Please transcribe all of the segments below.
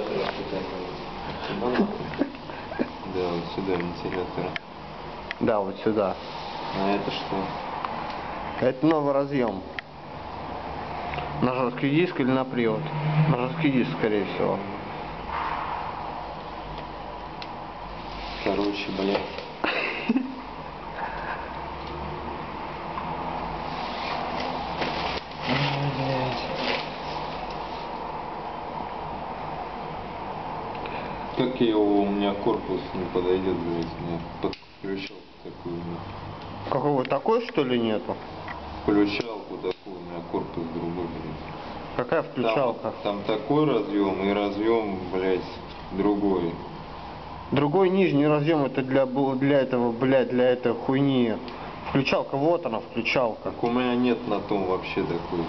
вентилятор куда Да, вот сюда вентилятор. Да, вот сюда. А это что? Это новый разъем. На жесткий диск или на привод? На жесткий диск, скорее всего. Короче, блядь. Как я его, у меня корпус не подойдет, блядь, мне подключалку такую. Какого такой что ли нету? Включалку такую, у меня корпус другой, блядь. Какая Там, включалка? там такой разъем и разъем, блядь, другой. Другой нижний разъем это для для этого, блядь, для этой хуйни. Включалка, вот она, включалка. Так у меня нет на том вообще такой.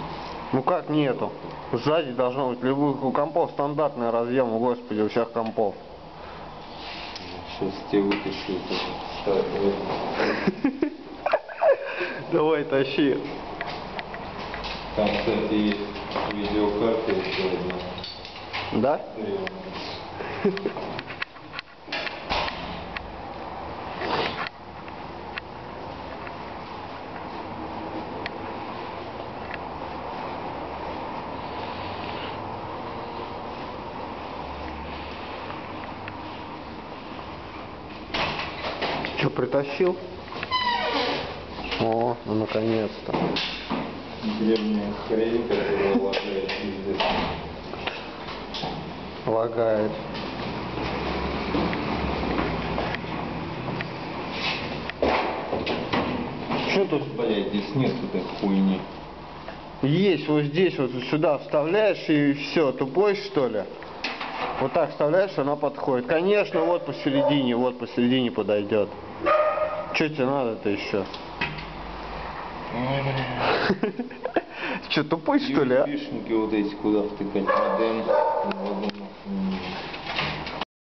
Ну как нету? Сзади должно быть любых у компов стандартный разъем, господи, у всех компов. Сейчас тебе вытащу это. Давай, тащи. Там, кстати, есть видеокарта еще одна. Да? Что, притащил? О, ну наконец-то. Древняя хрень, которая лагает пиздец. Лагает. Что тут? Блядь, здесь нет этой хуйни. Есть вот здесь вот сюда вставляешь и все, тупой что ли? Вот так вставляешь, она подходит. Конечно, вот посередине, вот посередине подойдет. Что тебе надо-то еще? Че, тупой что ли, а? Вот эти куда втыкать модем.